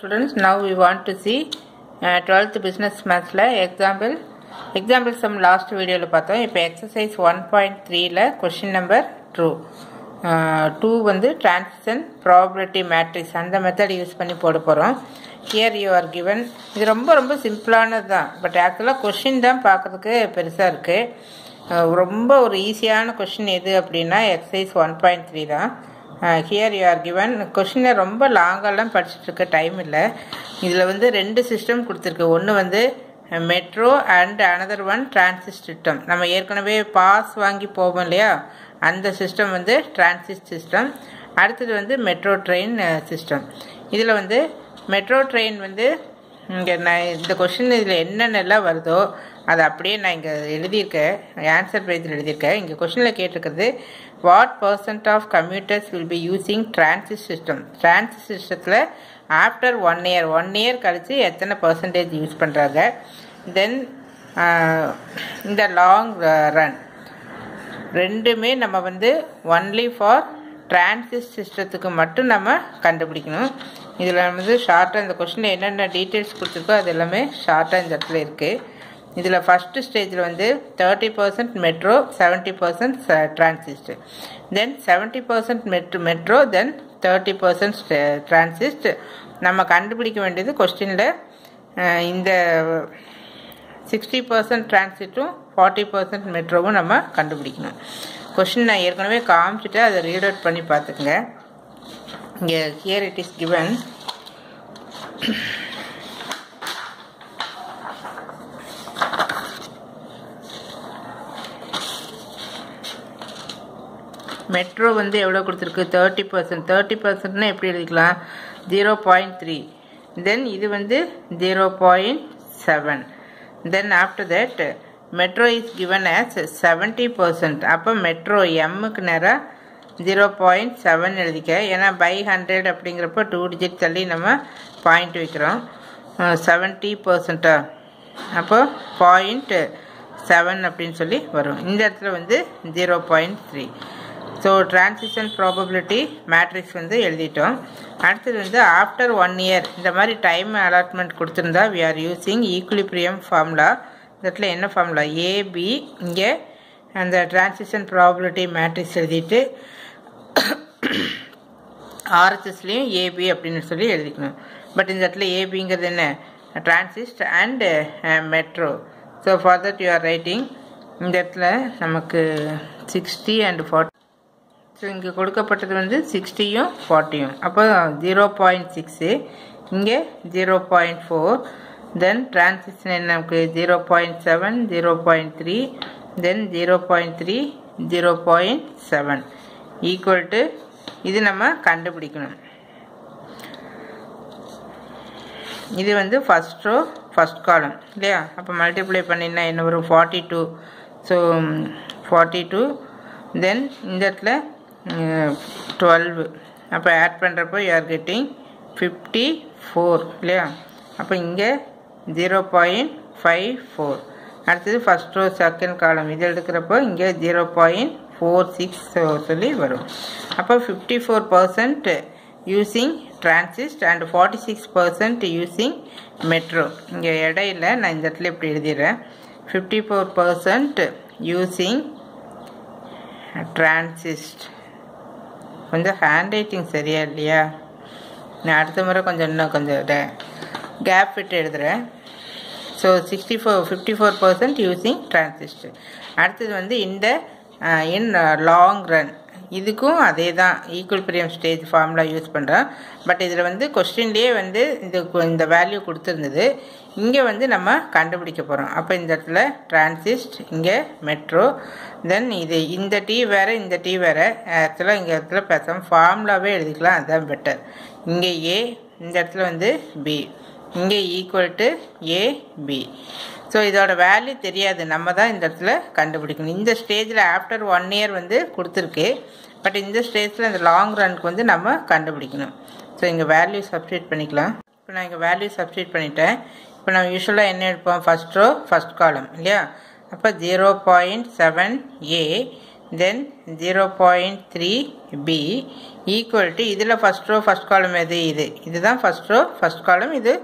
Students, now we want to see uh, 12th business mathsல example. Example sum last வீடியோவில் பார்த்தோம். இப்போ exercise one point த்ரீல question number two two வந்து transition probability matrix அந்த method use பண்ணி போட போகிறோம் ஹியர் யூ ஆர் கிவன் இது ரொம்ப ரொம்ப சிம்பிளானது தான் பட் ஆக்சுவலாக கொஷின் தான் பார்க்கறதுக்கு பெருசாக இருக்குது uh, ரொம்ப ஒரு ஈஸியான கொஷின் எது அப்படின்னா எக்ஸசைஸ் ஒன் பாயிண்ட் த்ரீ தான். ஹியர் யூ ஆர் கிவன் கொஷினை ரொம்ப லாங்கெல்லாம் படிச்சுட்டு இருக்க டைம் இல்லை. இதில் வந்து ரெண்டு சிஸ்டம் கொடுத்துருக்கு. ஒன்று வந்து metro and another one transit system நம்ம ஏற்கனவே பாஸ் வாங்கி போவோம் இல்லையா? அந்த சிஸ்டம் வந்து டிரான்சிட் சிஸ்டம் அடுத்தது வந்து மெட்ரோ ட்ரெயின் சிஸ்டம் இதில் வந்து மெட்ரோ ட்ரெயின் வந்து இங்கே நான் இந்த கொஷின் இதில் என்னென்னலாம் வருதோ அதை அப்படியே நான் இங்கே எழுதியிருக்கேன். ஆன்சர் பேஜில் எழுதியிருக்கேன். இங்கே கொஷினில் கேட்டிருக்கிறது what percent of computers will be using transit system transit சிஸ்டத்தில் after one year one year கழித்து எத்தனை பர்சன்டேஜ் யூஸ் பண்ணுறாங்க தென் இந்த லாங் ரன் ரெண்டுமே நம்ம வந்து ஒன்லி ஃபார் டிரான்சிட் சிஸ்டத்துக்கு மட்டும் நம்ம கண்டுபிடிக்கணும். இதில் வந்து ஷார்ட்டாக இந்த கொஷினில் என்னென்ன டீட்டெயில்ஸ் கொடுத்துருக்கோ அது எல்லாமே ஷார்ட்டாக இந்த இடத்துல இருக்குது இதில் ஃபஸ்ட்டு ஸ்டேஜில் வந்து thirty percent metro seventy percent transit then seventy percent metro metro then thirty percent transit நம்ம கண்டுபிடிக்க வேண்டியது கொஸ்டினில் இந்த சிக்ஸ்டி பர்சன்ட் டிரான்சிட்டும் ஃபார்ட்டி பர்சன்ட் மெட்ரோவும் நம்ம கண்டுபிடிக்கணும். கொஷின் நான் ஏற்கனவே காமிச்சிட்டு அதை ரீட் அவுட் பண்ணி பார்த்துக்குங்க. இங்கே here it is given metro வந்து எவ்வளோ கொடுத்துருக்கு? தேர்ட்டி பர்சன்ட் தேர்ட்டி பர்சன்ட்னா எப்படி எழுதிக்கலாம்? ஜீரோ பாயிண்ட் த்ரீ தென் இது வந்து zero point seven then after that metro is given as seventy percent அப்போ மெட்ரோ எம்முக்கு நேராக ஜீரோ பாயிண்ட் செவன் எழுதிக்க. ஏன்னா பை ஹண்ட்ரட் அப்படிங்கிறப்போ டூ டிஜிட் தள்ளி நம்ம பாயிண்ட் வைக்கிறோம். செவன்ட்டி பர்சன்ட்டா அப்போ பாயிண்ட் செவன் அப்படின்னு சொல்லி வரும். இந்த இடத்துல வந்து zero point three so transition probability matrix வந்து எழுதிட்டோம். அடுத்தது வந்து ஆஃப்டர் ஒன் இயர் இந்த மாதிரி டைம் அலாட்மெண்ட் கொடுத்துருந்தா we are using equilibrium formula இந்த இடத்துல என்ன ஃபார்முலா ஏபி இங்கே அந்த டிரான்சிஷன் ப்ராபபிலிட்டி மேட்ரிக்ஸ் எழுதிட்டு ஆர்எஸ்எஸ்லேயும் ஏபி அப்படின்னு சொல்லி எழுதிக்கணும். பட் இந்த இடத்துல ஏபிங்கிறது என்ன? Transit and metro so for that you are writing இந்த இடத்துல நமக்கு சிக்ஸ்டி அண்ட் ஃபார்ட்டி ஸோ இங்கே கொடுக்கப்பட்டது வந்து சிக்ஸ்டியும் ஃபார்ட்டியும் அப்போ ஜீரோ பாயிண்ட் சிக்ஸு இங்கே zero point four then transition நமக்கு? Zero point seven zero point three then zero point three zero point seven equal to இது நம்ம கண்டுபிடிக்கணும். இது வந்து ஃபஸ்ட் ரோ ஃபஸ்ட் காலம் இல்லையா? அப்போ மல்டிப்ளை பண்ணினா என்ன வரும்? Forty two so forty two then இந்த இடத்துல டுவெல்வு அப்போ ஆட் பண்ணுறப்போ யார் கெட்டிங் ஃபிஃப்டி ஃபோர் இல்லையா? அப்போ இங்கே ஜீரோ பாயிண்ட் ஃபைவ் ஃபோர் அடுத்தது ஃபஸ்ட் ரோ செகண்ட் காலம் இது எடுக்கிறப்போ இங்கே ஜீரோ பாயிண்ட் ஃபோர் சிக்ஸ் சொல்லி வரும். அப்போ fifty four percent using transit and forty six percent using metro இங்கே இடையில நான் இந்த இடத்துல இப்படி எழுதிடுறேன். Fifty four percent using transit கொஞ்சம் ஹேண்ட் ரைட்டிங் சரியா இல்லையா? நான் அடுத்த முறை கொஞ்சம் இன்னும் கொஞ்சம் கேப் விட்டு எழுதுகிறேன் so sixty four fifty four percent using transistor அடுத்தது வந்து இந்த இன் லாங் ரன் இதுக்கும் அதே தான் equilibrium stage formula use பண்ணுறோம் பட் இதில் வந்து கொஸ்டின்லேயே வந்து இது இந்த வேல்யூ கொடுத்துருந்தது. இங்கே வந்து நம்ம கண்டுபிடிக்க போகிறோம் அப்போ இந்த இடத்துல டிரான்சிஸ்ட் இங்கே மெட்ரோ தென் இது இந்த டீ வேறு இந்த டீ வேறு. ஆக்சுவலாக இங்கே இடத்துல பேசாமல் ஃபார்முலாவே எழுதிக்கலாம். அதுதான் பெட்டர் இங்கே ஏ இந்த இடத்துல வந்து பி இங்கே equal to A B so இதோட வேல்யூ தெரியாது. நம்ம தான் இந்த இடத்துல கண்டுபிடிக்கணும். இந்த ஸ்டேஜில் ஆஃப்டர் ஒன் இயர் வந்து கொடுத்துருக்கு. பட் இந்த ஸ்டேஜில் இந்த லாங் ரனுக்கு வந்து நம்ம கண்டுபிடிக்கணும். ஸோ இங்கே வேல்யூ சப்ஸ்டியூட் பண்ணிக்கலாம். இப்போ நான் இங்கே வேல்யூ சப்ஸ்டியூட் பண்ணிட்டேன். இப்போ நம்ம யூஸ்வலாக என்ன எடுப்போம்? ஃபஸ்ட் ரோ ஃபஸ்ட் காலம் இல்லையா? அப்போ zero point seven A then zero point three B equal to இதில் ஃபஸ்ட் ரோ ஃபஸ்ட் காலம் எது? இது. இதுதான் ஃபஸ்ட் ரோ ஃபஸ்ட் காலம் இது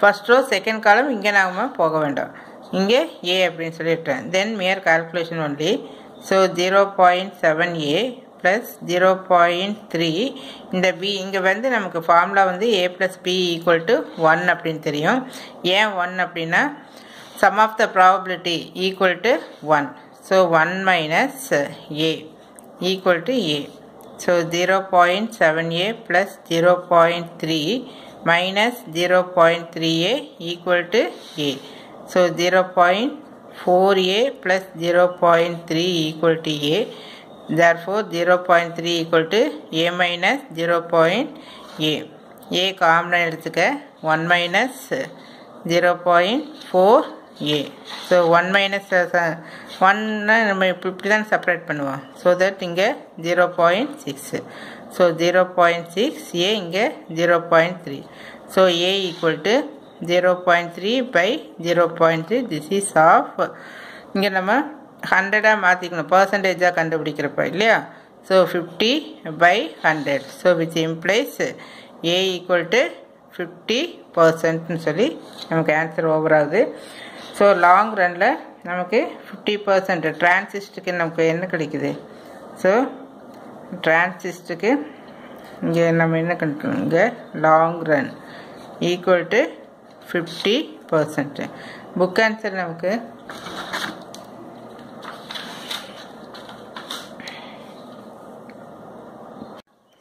ஃபஸ்ட் ரோ செகண்ட் காலம் இங்கே நாம் போக வேண்டாம். இங்கே ஏ அப்படின்னு சொல்லிவிட்டேன் then mere calculation only so zero point seven A plus zero point three இந்த பி இங்கே வந்து நமக்கு ஃபார்முலா வந்து A plus B equal to one அப்படின்னு தெரியும். ஏன் ஒன் அப்படின்னா sum of the probability equal to one so one minus A equal to A So zero point seven a plus zero point three minus 0.3a equal to a. So 0.4a plus 0.3 equal to a. Therefore 0.3 equal to a minus 0.a. a common எடுத்துக்க 1 minus 0.4a. So 1 minus 1 நம்ம இப்படி தான் separate பண்ணுவோம். So that இங்கே zero point six so zero point six A இங்கே zero point three so A equal to zero point three by zero point three this is half இங்கே நம்ம ஹண்ட்ரடாக மாற்றிக்கணும் பர்சன்டேஜாக கண்டுபிடிக்கிறப்ப இல்லையா? So fifty by hundred so which implies A equal to fifty பர்சன்ட்னு சொல்லி நமக்கு ஆன்சர் ஓவர் ஆகுது. ஸோ லாங் ரனில் நமக்கு ஃபிஃப்டி பர்சன்ட் டிரான்சிஸ்டுக்கு நமக்கு என்ன கிடைக்குது? ஸோ டிரான்சிஸ்டுக்கு இங்கே நம்ம என்ன கண்டுக்கணும்? இங்கே long run equal to fifty percent book answer நமக்கு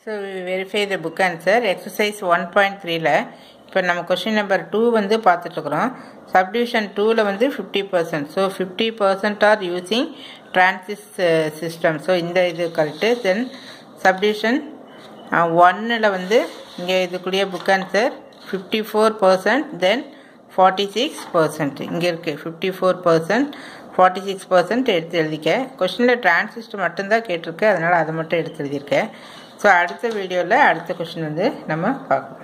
so verify the book answer exercise one point த்ரீல இப்போ நம்ம கொஷின் நம்பர் டூ வந்து பார்த்துட்ருக்குறோம் சப்டிவிஷன் டூவில் வந்து fifty percent so fifty percent are using transition system so இந்த இது கரெக்டு தென் சப்டிவிஷன் ஒன்னில் வந்து இங்கே இதுக்குள்ளேயே book answer fifty four percent then forty six percent இங்கே இருக்குது fifty four percent forty six percent எடுத்து எழுதிக்க. கொஷினில் டிரான்சிஸ்டர் மட்டும்தான் கேட்டிருக்கு. அதனால் அதை மட்டும் எடுத்து எழுதியிருக்கேன் ஸோ அடுத்த வீடியோவில் அடுத்த கொஷின் வந்து நம்ம பார்க்கலாம்